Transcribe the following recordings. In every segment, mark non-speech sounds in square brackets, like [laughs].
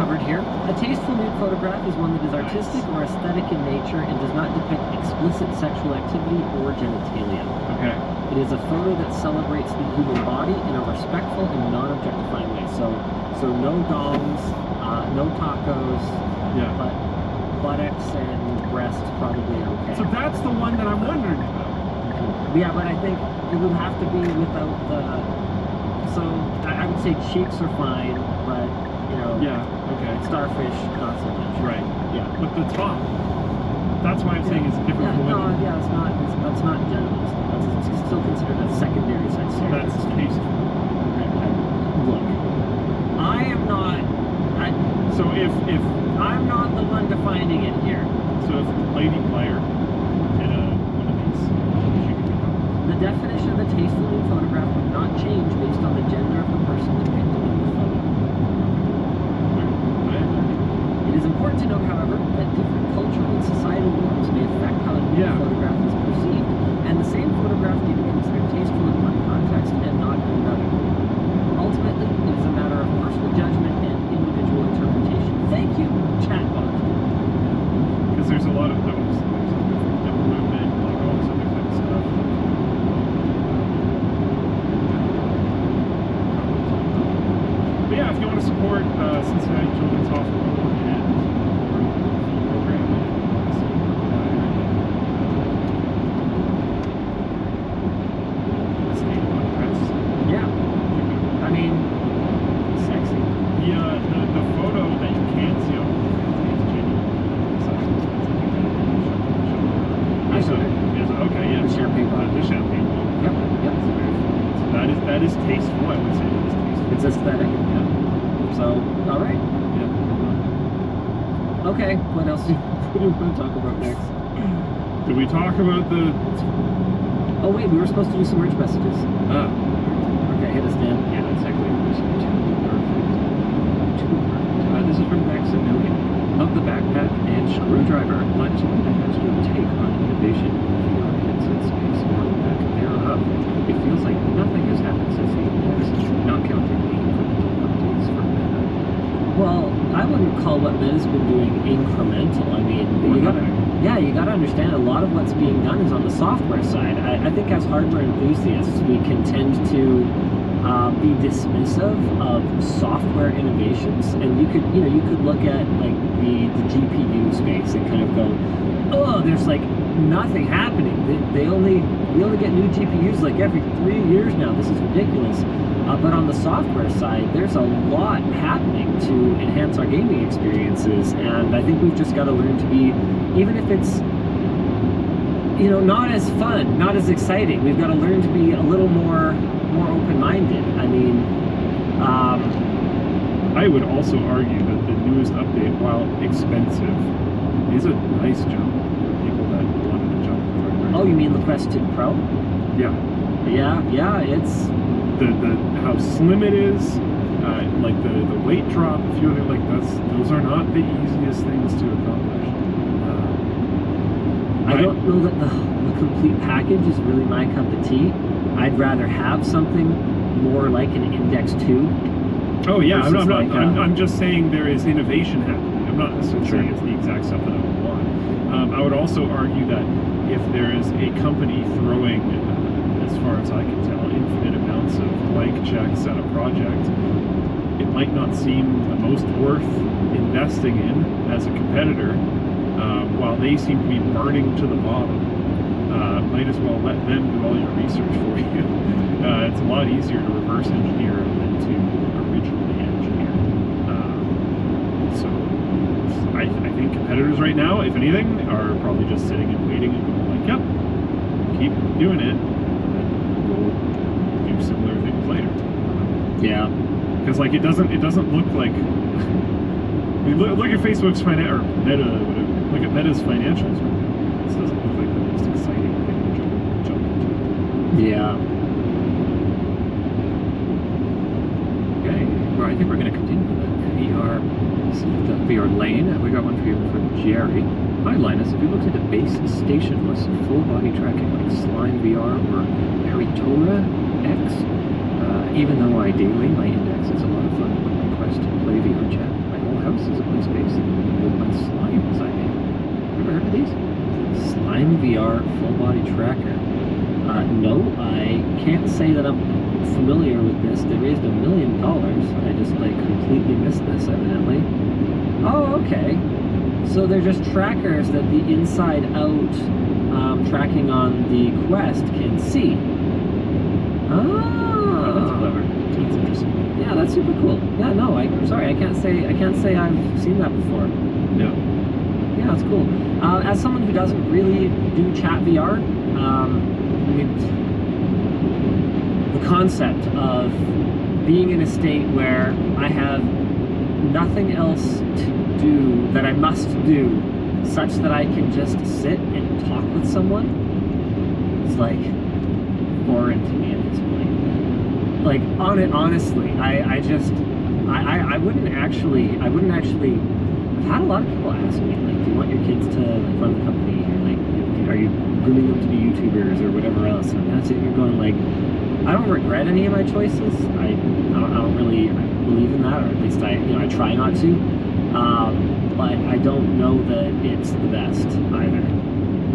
covered here. A tasteful nude photograph is one that is artistic or aesthetic in nature and does not depict explicit sexual activity or genitalia. Okay. It is a photo that celebrates the human body in a respectful and non-objectifying way. So, so no dongs, uh, no tacos, Yeah. but buttocks and breasts probably okay. So that's the one that I'm wondering about. Yeah, but I think it would have to be without the. So I, would say cheeks are fine, you know, Yeah. Okay. starfish much. Right. Yeah. But the top. That's why I'm saying it's different Yeah, no, yeah, it's not. It's, that's not genitals. That's it's still considered a secondary sex. So that's tasteful. Look, I am not. I, So if if I'm not the one defining it here. so if lady player in a one of these, she could be. The definition of a tasteful nude photograph would not change based on the gender of the person depicted in the photo. It is important to note, however, that different cultural and societal norms may affect how a nude Yeah. photograph is perceived, and the same photograph may be considered tasteful in one context and not in another. Ultimately, it is a matter of personal judgment and individual interpretation. Thank you, chatbot. Because there's a lot of those. There's a different nipple movement, like all this other kind of stuff. But yeah, if you want to support uh, Cincinnati Children's Hospital and the program, uh, state of press. Yeah, I mean, sexy. The, uh, the, the photo that you can see on is genuine. It's actually- I it's saw like- it. Is it? Okay, yeah. The champagne Uh, bottle. The champagne bottle. Yep, yep. It's very fun. So that is that is tasteful. I would say that is tasteful. It's aesthetic. Yeah. So, all right. yeah. Okay, what else do [laughs] what do you want to talk about next? [clears throat] Did we talk about the? Oh wait, we were supposed to do some merch messages. Ah, Okay, hit us, Dan. Yeah, that's exactly what this is. Too perfect. Uh, this is from Maximilian. of the backpack and screwdriver. What has your take on innovation in VR headset space or lack thereof? It feels like nothing has happened since the index, not counting the updates from Meta. Well, I wouldn't call what Meta's been doing incremental. I mean, you gotta, yeah, you gotta understand a lot of what's being done is on the software side. I, I think as hardware enthusiasts, we can tend to uh, be dismissive of software innovations, and you could, you know, you could look at like the, the GPU space and kind of go, oh, there's like nothing happening. They, they only we only get new GPUs like every three years now. This is ridiculous. Uh, but on the software side, there's a lot happening to enhance our gaming experiences, and I think we've just got to learn to be, even if it's, you know, not as fun, not as exciting. We've got to learn to be a little more, more open-minded. I mean, um, I would also argue that update, while expensive, is a nice jump for people that wanted to jump. right oh, you mean the Quest 2 Pro? Yeah. Yeah, yeah, it's the, the how slim it is, uh, like the, the weight drop, a few other like that's those are not the easiest things to accomplish. Uh, I right? don't know that the, the complete package is really my cup of tea. I'd rather have something more like an Index 2. Oh yeah, I'm not. I'm, versus not like, I'm, uh, I'm just saying there is innovation happening. I'm not necessarily Sure. saying it's the exact stuff that I would want. Um, I would also argue that if there is a company throwing, uh, as far as I can tell, infinite amounts of blank checks at a project, it might not seem the most worth investing in as a competitor, uh, while they seem to be burning to the bottom. Uh, might as well let them do all your research for you. [laughs] Uh, it's a lot easier to reverse engineer than to originally engineer. Uh, so I, I think competitors right now, if anything, are probably just sitting and waiting and going like, "Yep, keep doing it, and we'll do similar things later." Yeah. Because like it doesn't it doesn't look like. [laughs] I mean, look, look at Facebook's finan or Meta, whatever. Look at Meta's financials. Right now. This doesn't look like the most exciting thing to jump, jump into. Yeah. Okay, well, I think we're going to continue with VR, the VR lane. We got one for you from Jerry. Hi, Linus. Have you looked at into base stationless full body tracking like Slime VR or Aritora X? Uh, even though ideally my index is a lot of fun with my Quest to play VR chat, my whole House is a play space built by Slime Design. Ever heard of these? Slime VR full body tracker. Uh, no, I can't say that I'm familiar with this. They raised a million. I just like completely missed this evidently. Oh, okay. So they're just trackers that the inside out um, tracking on the Quest can see. Ah, that's clever. That's interesting. Yeah, that's super cool. Yeah, no, I, I'm sorry, I can't say I can't say I've seen that before. No. Yeah, that's cool. Uh, as someone who doesn't really do chat VR, um, I mean, the concept of being in a state where I have nothing else to do that I must do, such that I can just sit and talk with someone, is like foreign to me at this point. Like on it, honestly, I, I just I, I, I wouldn't actually I wouldn't actually I've had a lot of people ask me, like, do you want your kids to like run the company, or like, are you grooming them to be YouTubers or whatever else? And that's it. You're going like, I don't regret any of my choices. I, I don't, I don't really believe in that, or at least I, you know, I try not to. Um, but I don't know that it's the best either.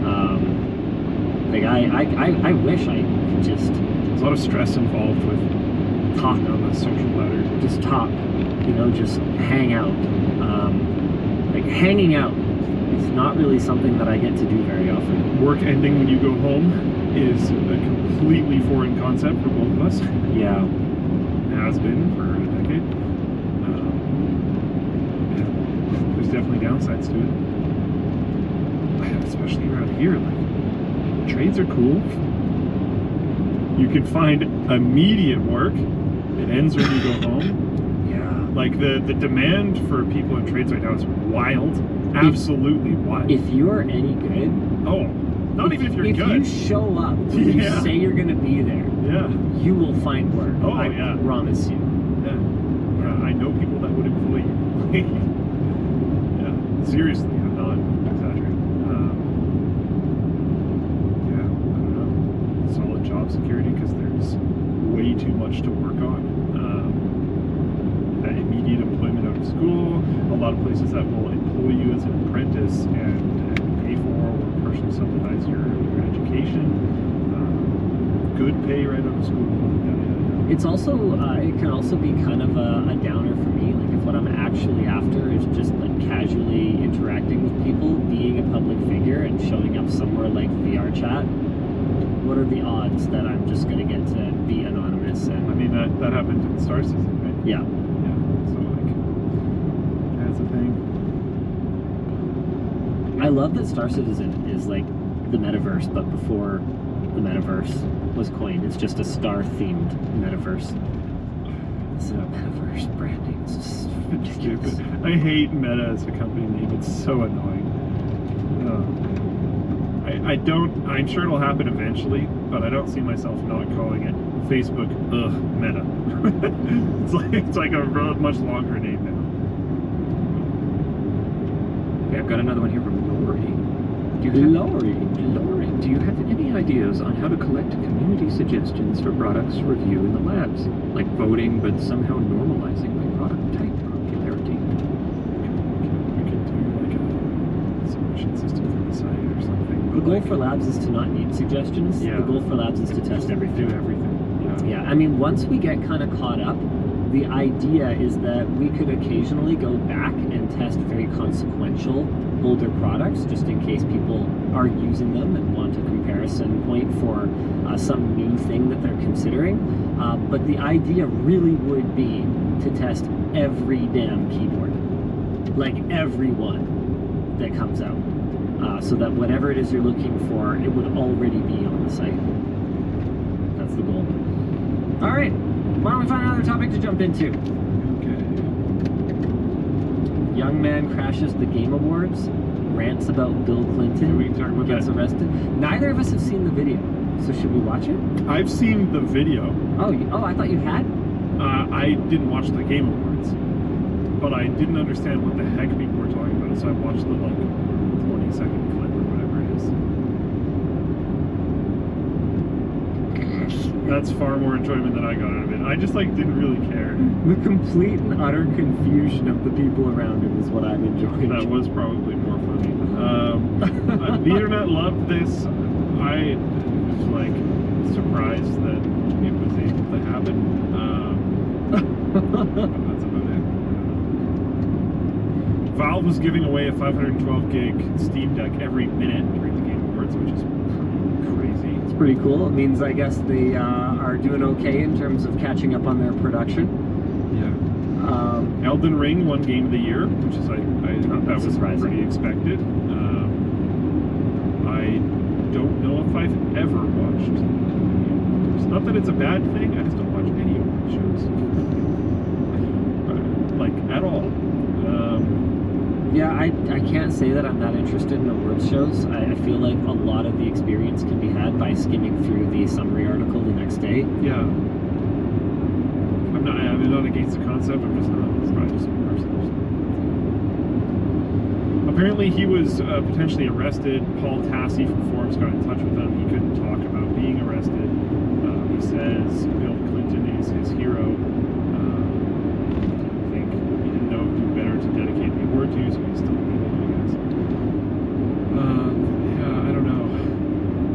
Um, like I, I, I, I wish I could just There's a lot of stress involved with talk talking on the social ladder. just talk, you know, just hang out. Um, like hanging out is not really something that I get to do very often. Work ending when you go home is a completely foreign concept for both of us. Yeah. It has been for a decade. Um, yeah, there's definitely downsides to it, especially around here. Like trades are cool. You can find immediate work. It ends when you go [laughs] home. Yeah. Like the the demand for people in trades right now is wild, absolutely wild. If you're any good, oh, not even if you're if good. you show up Yeah. you say you're going to be there, yeah. you will find work. Oh, I yeah. promise you. Yeah. yeah, I know people that would employ you. [laughs] yeah, seriously, I'm not exaggerating. Um, yeah, I don't know. Solid job security because there's way too much to work on. Um, that immediate employment out of school, a lot of places that will employ you as an apprentice and, and pay for partially subsidize your, your education. Um, good pay right out of school. Yeah, yeah, yeah. It's also, uh, it can also be kind of a, a downer for me. Like, if what I'm actually after is just like casually interacting with people, being a public figure, and showing up somewhere like VR chat, what are the odds that I'm just going to get to be anonymous? And I mean that that happened in Star Citizen, right? yeah, Yeah. So like that's a thing. I love that Star Citizen is like the metaverse, but before the metaverse was coined, it's just a star-themed metaverse. A metaverse branding. It's just ridiculous. stupid. I hate Meta as a company name. It's so annoying. Oh, I, I don't. I'm sure it'll happen eventually, but I don't see myself not calling it Facebook. Ugh, Meta. [laughs] it's like it's like a much longer name now. Okay, I've got another one here from. Do you have, Lori. Lori, do you have any ideas on how to collect community suggestions for products review in the labs? Like voting, but somehow normalizing my product type popularity. We could do like a submission system for the site or something. The goal like, for labs is to not need suggestions. Yeah. The goal for labs is to test do everything. everything. Yeah. Yeah, I mean, once we get kind of caught up, the idea is that we could occasionally go back and test very consequential older products just in case people are using them and want a comparison point for uh, some new thing that they're considering. Uh, but the idea really would be to test every damn keyboard, like every one that comes out, uh, so that whatever it is you're looking for, it would already be on the site. That's the goal. All right, why don't we find another topic to jump into? Young man crashes the Game Awards, rants about Bill Clinton, We talk about gets that. arrested. Neither of us have seen the video, so should we watch it? I've seen the video. Oh, you, oh, I thought you had. Uh, I didn't watch the Game Awards, but I didn't understand what the heck people were talking about, so I watched the like 20 second clip or whatever it is. That's far more enjoyment than I got out of it. I just like didn't really care. The complete and utter confusion of the people around him is what I'm enjoying. That was probably more funny. Um, uh, the [laughs] internet loved this. I was like surprised that it was able to happen. Um, but that's about it. Valve was giving away a 512 gig Steam Deck every minute during the Game Awards, which is crazy. It's pretty cool. It means I guess they uh, are doing okay in terms of catching up on their production. Yeah. Um, Elden Ring won Game of the Year, which is I, I thought that was surprising. pretty expected. Um, I don't know if I've ever watched. It's not that it's a bad thing. I just don't watch any award shows, Uh, like at all. Yeah, I, I can't say that I'm that interested in awards shows. I, I feel like a lot of the experience can be had by skimming through the summary article the next day. yeah. I'm not. I'm not against the concept. I'm just not. It's not just person. Apparently, he was uh, potentially arrested. Paul Tassi from Forbes got in touch with him. He couldn't talk about being arrested. Um, he says Bill Clinton is his hero. Um, I think he didn't know who better to dedicate the award to, so he's still leaving, I guess. Uh, yeah, I don't know.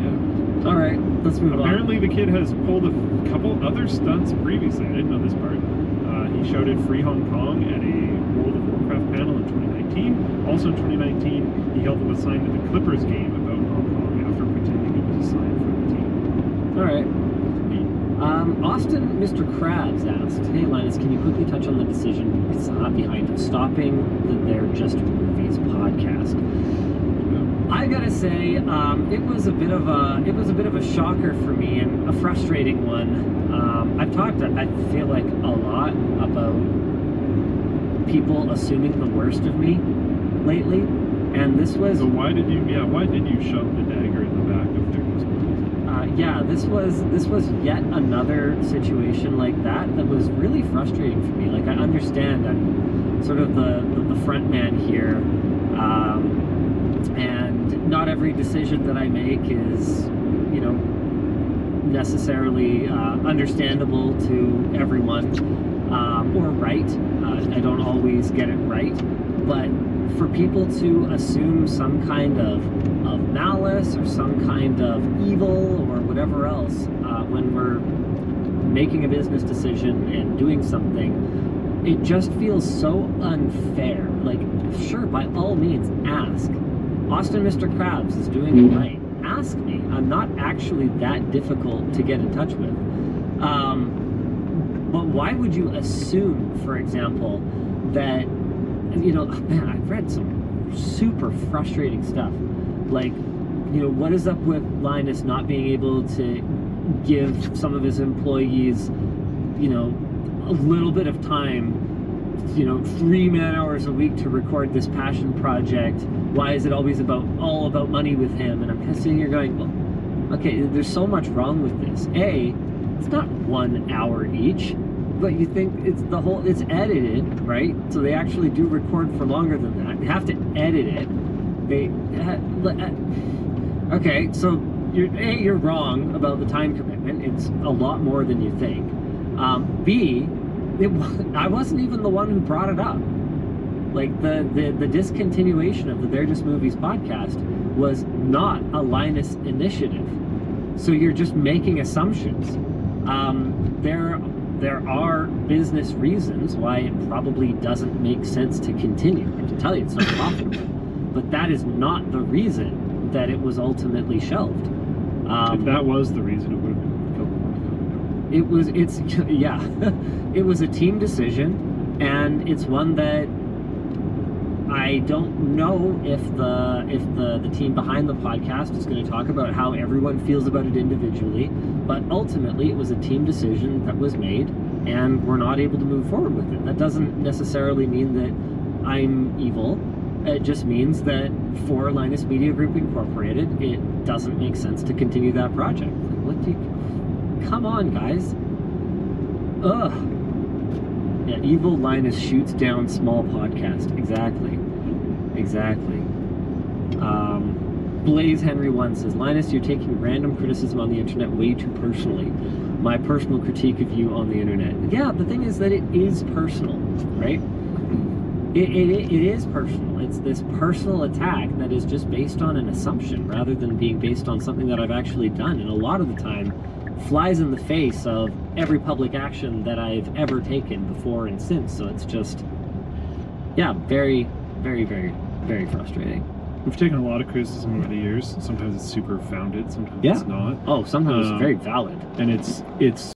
Yeah. All right, let's move Apparently, the kid has pulled a couple other stunts previously. I didn't know this part. Uh, he shouted Free Hong Kong at a World of Warcraft panel in 2019. Also in 2019, he held up a sign at the Clippers game about Hong Kong after pretending it was a sign for the team. All right. Um, Austin, Mr. Krabs asked, "Hey Linus, can you quickly touch on the decision behind stopping the They're Just Movies podcast?" I gotta say, um, it was a bit of a it was a bit of a shocker for me and a frustrating one. Um, I've talked, I feel like, a lot about people assuming the worst of me lately, and this was So why did you? Yeah, why did you shove the dagger in the back of movies? uh, yeah, this was this was yet another situation like that that was really frustrating for me. Like I understand I'm sort of the the, the front man here, um, and not every decision that I make is, you know, necessarily uh, understandable to everyone um, or right. Uh, I don't always get it right, but for people to assume some kind of of malice or some kind of evil or whatever else uh, when we're making a business decision and doing something, it just feels so unfair. Like, sure, by all means, ask. Austin Mr. Krabs is doing it right. Ask me. I'm not actually that difficult to get in touch with. Um, but why would you assume, for example, that, you know, [laughs] man, I've read some super frustrating stuff. Like, you know, what is up with Linus not being able to give some of his employees, you know, a little bit of time you know three man hours a week to record this passion project why is it always about all about money with him? And i'm kind of sitting here going well okay there's so much wrong with this. A it's not one hour each but you think it's the whole it's edited right? So they actually do record for longer than that. They have to edit it. They uh, okay so you're a you're wrong about the time commitment. It's a lot more than you think. Um, b it, I wasn't even the one who brought it up. Like the, the the discontinuation of the They're Just Movies podcast was not a Linus initiative. So you're just making assumptions. Um, there there are business reasons why it probably doesn't make sense to continue. I can tell you it's not [laughs] profitable, but that is not the reason that it was ultimately shelved. Um, if that was the reason, it would have been killed a long time ago. it was it's [laughs] yeah [laughs] it was a team decision and it's one that i don't know if the if the the team behind the podcast is going to talk about how everyone feels about it individually but ultimately it was a team decision that was made and we're not able to move forward with it. That doesn't necessarily mean that i'm evil. It just means that for linus media group incorporated it doesn't make sense to continue that project. Like what do you come on guys. Ugh. Yeah, evil Linus shoots down small podcast. Exactly. Exactly. Um, Blaze Henry one says, Linus, you're taking random criticism on the internet way too personally. my personal critique of you on the internet. Yeah, the thing is that it is personal, right? It, it, it is personal. It's this personal attack that is just based on an assumption rather than being based on something that I've actually done. And a lot of the time, flies in the face of every public action that I've ever taken before and since. So it's just, yeah, very, very, very, very frustrating. We've taken a lot of criticism over the years. Sometimes it's super founded, sometimes Yeah. it's not. Oh, sometimes Um, it's very valid. And it's it's